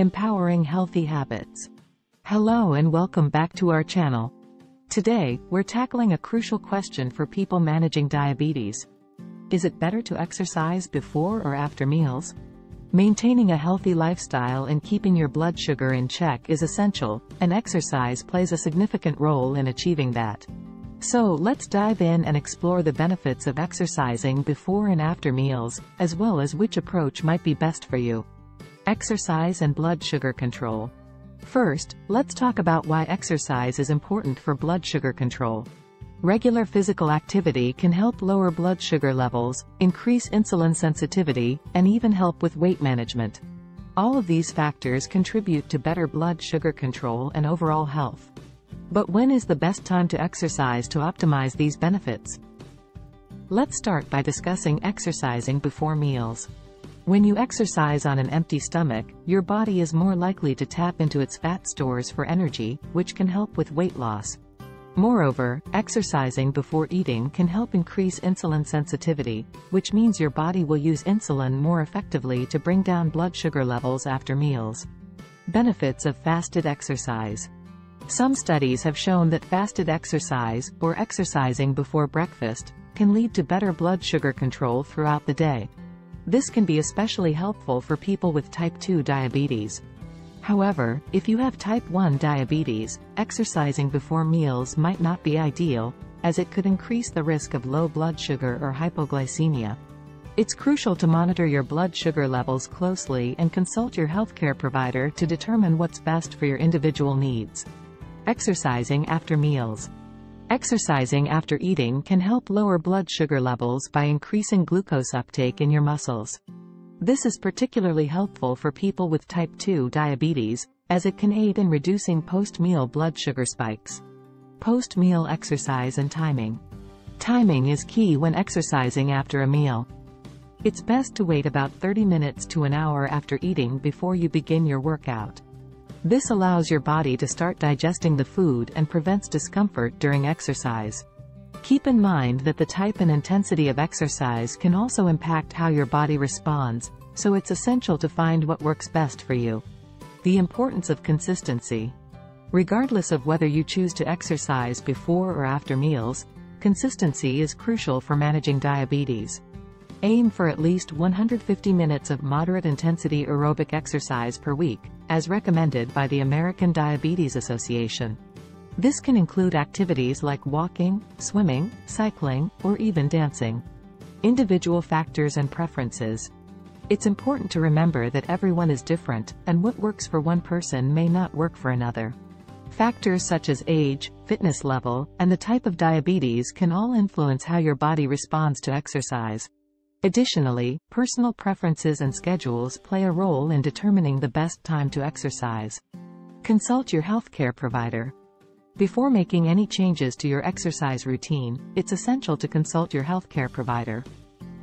Empowering Healthy Habits. Hello and welcome back to our channel. Today, we're tackling a crucial question for people managing diabetes. Is it better to exercise before or after meals? Maintaining a healthy lifestyle and keeping your blood sugar in check is essential, and exercise plays a significant role in achieving that. So let's dive in and explore the benefits of exercising before and after meals, as well as which approach might be best for you. Exercise and blood sugar control. First, let's talk about why exercise is important for blood sugar control. Regular physical activity can help lower blood sugar levels, increase insulin sensitivity, and even help with weight management. All of these factors contribute to better blood sugar control and overall health. But when is the best time to exercise to optimize these benefits? Let's start by discussing exercising before meals. When you exercise on an empty stomach, your body is more likely to tap into its fat stores for energy, which can help with weight loss. Moreover, exercising before eating can help increase insulin sensitivity, which means your body will use insulin more effectively to bring down blood sugar levels after meals. Benefits of fasted exercise. Some studies have shown that fasted exercise, or exercising before breakfast, can lead to better blood sugar control throughout the day. This can be especially helpful for people with type 2 diabetes. However, if you have type 1 diabetes, exercising before meals might not be ideal, as it could increase the risk of low blood sugar or hypoglycemia. It's crucial to monitor your blood sugar levels closely and consult your healthcare provider to determine what's best for your individual needs. Exercising after meals. Exercising after eating can help lower blood sugar levels by increasing glucose uptake in your muscles. This is particularly helpful for people with type 2 diabetes, as it can aid in reducing post-meal blood sugar spikes. Post-meal exercise and timing. Timing is key when exercising after a meal. It's best to wait about 30 minutes to an hour after eating before you begin your workout. This allows your body to start digesting the food and prevents discomfort during exercise. Keep in mind that the type and intensity of exercise can also impact how your body responds, so it's essential to find what works best for you. The importance of consistency. Regardless of whether you choose to exercise before or after meals, consistency is crucial for managing diabetes. Aim for at least 150 minutes of moderate intensity aerobic exercise per week, as recommended by the American Diabetes Association. This can include activities like walking, swimming, cycling, or even dancing. Individual factors and preferences. It's important to remember that everyone is different, and what works for one person may not work for another. Factors such as age, fitness level, and the type of diabetes can all influence how your body responds to exercise. Additionally, personal preferences and schedules play a role in determining the best time to exercise. Consult your healthcare provider. Before making any changes to your exercise routine, it's essential to consult your healthcare provider.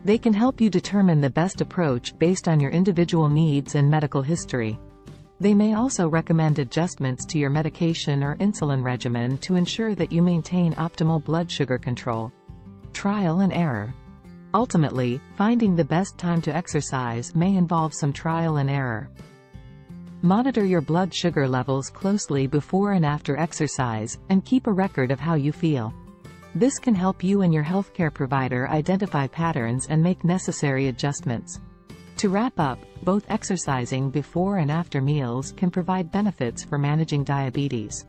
They can help you determine the best approach based on your individual needs and medical history. They may also recommend adjustments to your medication or insulin regimen to ensure that you maintain optimal blood sugar control. Trial and error. Ultimately, finding the best time to exercise may involve some trial and error. Monitor your blood sugar levels closely before and after exercise, and keep a record of how you feel. This can help you and your healthcare provider identify patterns and make necessary adjustments. To wrap up, both exercising before and after meals can provide benefits for managing diabetes.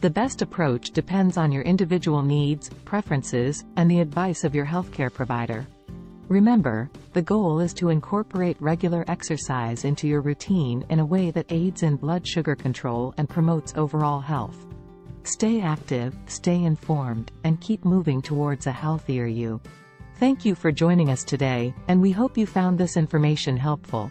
The best approach depends on your individual needs, preferences, and the advice of your healthcare provider. Remember, the goal is to incorporate regular exercise into your routine in a way that aids in blood sugar control and promotes overall health. Stay active, stay informed, and keep moving towards a healthier you. Thank you for joining us today, and we hope you found this information helpful.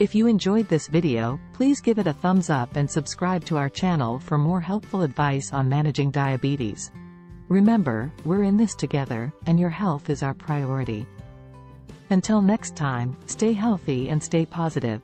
If you enjoyed this video, please give it a thumbs up and subscribe to our channel for more helpful advice on managing diabetes. Remember, we're in this together, and your health is our priority. Until next time, stay healthy and stay positive.